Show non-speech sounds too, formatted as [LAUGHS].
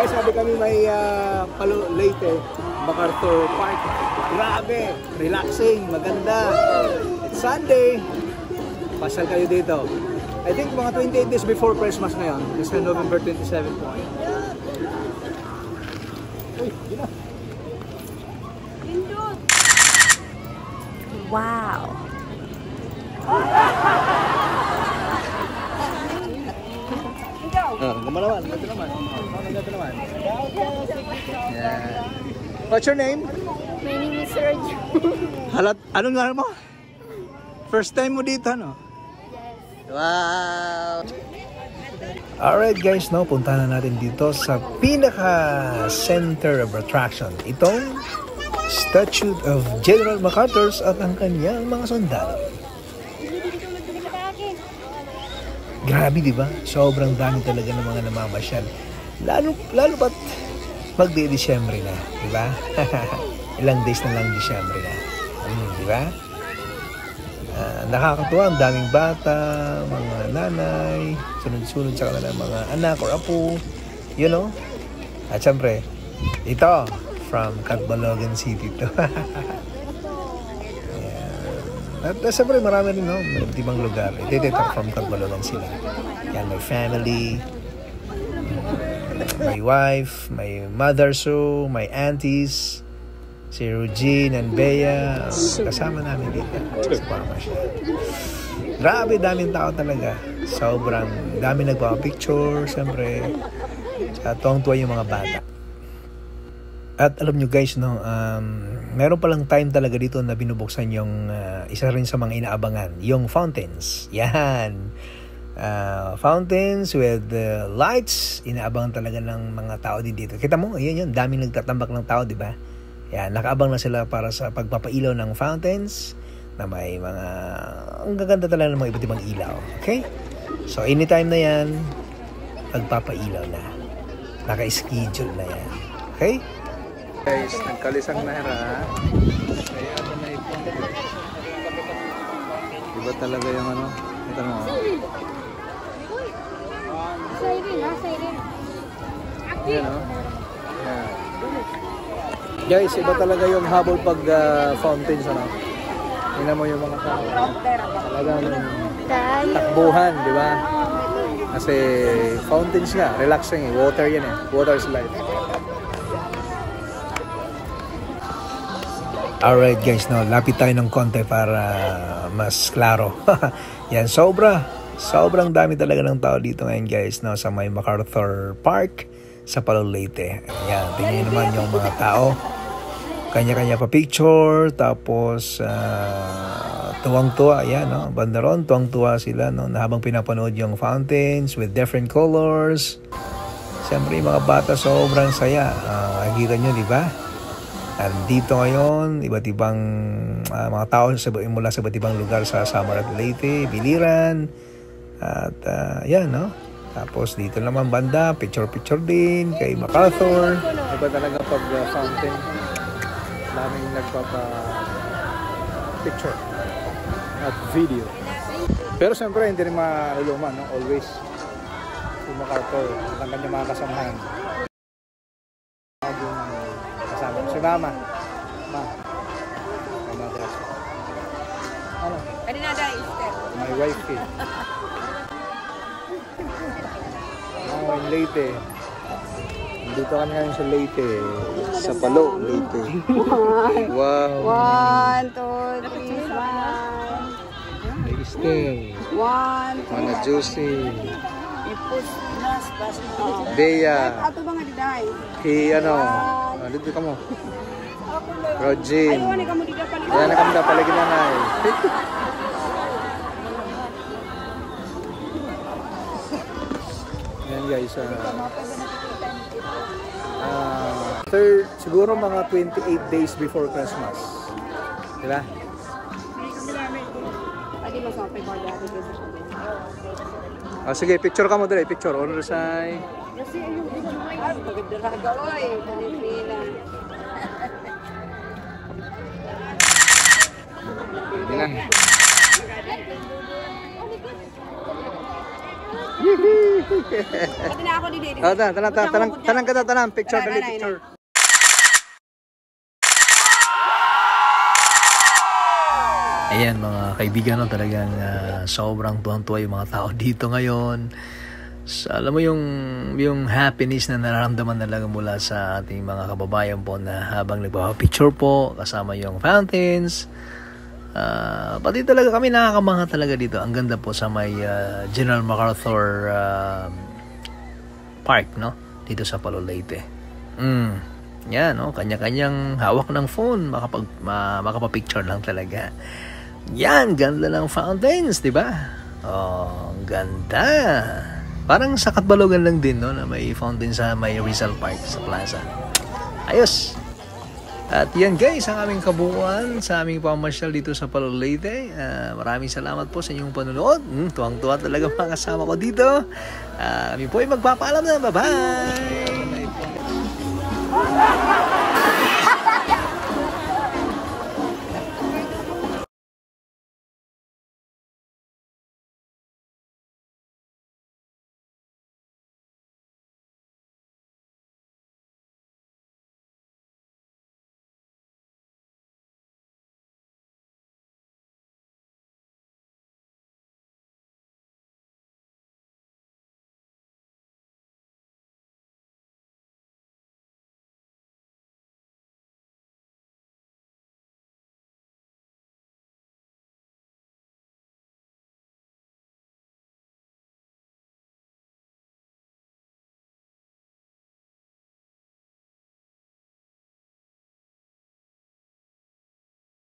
Guys, sabi kami may uh, Palo Leyte, MacArthur Park. Grabe, relaxing, maganda. It's Sunday. Pasal kayo dito. I think mga 28 days before Christmas na yun. Kasi November 27 po. Uy, yun na. Wow. Ah, ganda naman, ganda naman. Oh, ganda naman. Yeah. What's your name? My name is Sergio. [LAUGHS] Halat, anong nga mo? First time mo dito, no? Wow! Alright guys, no, punta na natin dito sa pinaka center of attraction. Itong statue of General MacArthur at ang kanyang mga sundalo. Grabe, di ba? Sobrang dami talaga ng mga namamasyal. Lalo, lalo ba't magde-Disyembre na, di ba? [LAUGHS] Ilang days na lang Disyembre na. Hmm, di ba? Ah, nakakatuwa, ang daming bata, mga nanay, sunod-sunod sa kanilang mga anak or apo, you know? At syempre, ito, from Catbalogan City to. [LAUGHS] At uh, siyempre marami rin, no? May ibang lugar. Ito, ito, from Catbalogan sila. Yan, my family, my wife, my mother so, my aunties, si Eugene and Bea. Kasama namin dito sa pharmacy. Grabe, daming tao talaga. Sobrang dami nagpapapicture, siyempre. At tuwang-tuwa yung mga bata. At alam nyo guys, no, um, meron palang time talaga dito na binubuksan yung uh, isa rin sa mga inaabangan, yung fountains. Yan. Uh, fountains with uh, lights, inaabangan talaga ng mga tao din dito. Kita mo, yun yun, daming nagtatambak ng tao, di ba? Yan, nakaabang na sila para sa pagpapailaw ng fountains na may mga, ang gaganda talaga ng mga iba't ibang ilaw. Okay? So, anytime na yan, pagpapailaw na. Naka-schedule na yan. Okay? Guys, nagkalisang na hera. Kaya ito na ipon. Iba talaga yung ano. Ito mo. Siren, ha? Siren. Yan o. Yan. Guys, iba talaga yung habol pag uh, fountains ano. Tingnan mo yung mga tao. Talagang Tayo. takbuhan, di ba? Kasi fountains nga, relaxing eh. Water yan eh. Water is life. Alright guys, no, lapit tayo ng konti para mas klaro. [LAUGHS] Yan, sobra. Sobrang dami talaga ng tao dito ngayon guys, no, sa may MacArthur Park sa Palo Leyte. Yan, tingnan naman yung mga tao. Kanya-kanya pa picture, tapos uh, tuwang-tuwa, yan, no, bandaron, tuwang-tuwa sila, no, habang pinapanood yung fountains with different colors. Siyempre, mga bata sobrang saya. Uh, nakikita nyo, di ba? Nandito ngayon, iba't ibang uh, mga tao sa, mula sa iba't ibang lugar sa Samar at Leyte, Biliran, at uh, yan, no? Tapos dito naman banda, picture-picture din kay MacArthur. Iba talaga pag uh, fountain, daming nagpapa-picture at video. Pero siyempre, hindi rin maluluma, no? Always. Si MacArthur, ang kanyang mga kasamahan. Mama. Ma. My mother. Ano? Dahil Esther. My wife eh. Oh, in Leyte. Dito kami ngayon sa Leyte. Sa Palo, Leyte. Wow. One, two, three. May Esther. One, two, Mana Josie. ipus, nas, bas, Bea. Ato ba nga di dahil? Si ano. Ah, dito ka mo. Rogin. Ayaw, kamu di dapat Yan na kami na na na Yan guys. ah ah, third, siguro mga 28 days before Christmas. Diba? Sa Ah, sige, picture ka mo dali. Picture. Honor say. Kasi ayun, di ko may ay, pagdaraga oy, Pilipina. Yan. Pati na ako din eh. Oh, tanang, tanang, tanang, tanang ka tanang. Picture, dali, picture. Ayan mga kaibigan, no, talagang ah, sobrang tuwang-tuwa yung mga tao dito ngayon. So, alam mo yung, yung happiness na nararamdaman talaga mula sa ating mga kababayan po na habang nagpapapicture po, kasama yung fountains. Ah, pati talaga kami nakakamanga talaga dito. Ang ganda po sa may ah, General MacArthur ah, Park, no? Dito sa Palo Leyte. Mm. Yan, no? Kanya-kanyang hawak ng phone, makapag, ma, makapapicture lang talaga. Yan, ganda ng fountains, di ba? Oh, ganda. Parang sa Katbalogan lang din, no? Na may fountain sa may Rizal Park sa plaza. Ayos. At yan guys, ang aming kabuuan sa aming pamasyal dito sa Palo Leyte. Ah, maraming salamat po sa inyong panonood. Hmm, tuwang-tuwa talaga mga kasama ko dito. Ah, kami po ay magpapaalam na. Bye-bye!